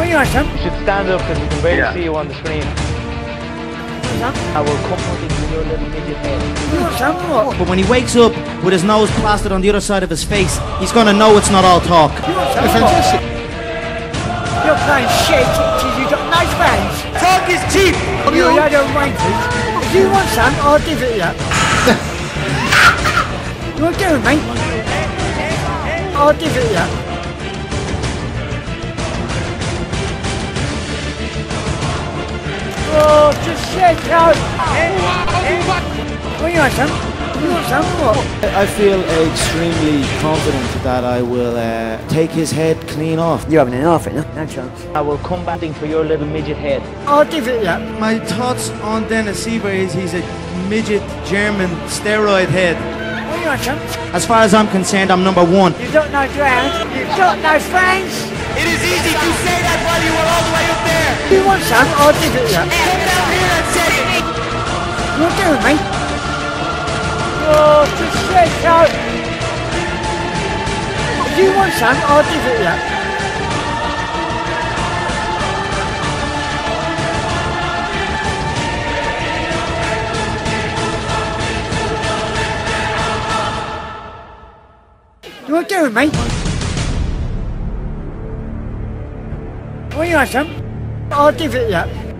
you want some? You should stand up because we can barely Yeah. see you on the screen. Some? I will come hunting for your little midget head. You want some? What? But when he wakes up with his nose plastered on the other side of his face, he's gonna know it's not all talk. You want some? What? You're playing shit because you got nice friends. Talk is cheap! You're a load of wankers. If you want some, I'll give it you. you want to do it, mate? I'll give it you. Shit out. What you want some? You want some? What? I feel extremely confident that I will uh, take his head clean off. You're having an off it, no? No chance. I will come back hunting for your little midget head. I'll give it you. My thoughts on Dennis Siver is he's a midget German steroid head. What you want some? As far as I'm concerned, I'm number one. You got no ground. You got no friends. It is easy to say that while you were all the way up there. You want some? I'll give it you. You want oh, to do mate? Oh, just shit out. If you want some, I'll give it you. You want to do it, mate? What you want some? I'll give it you.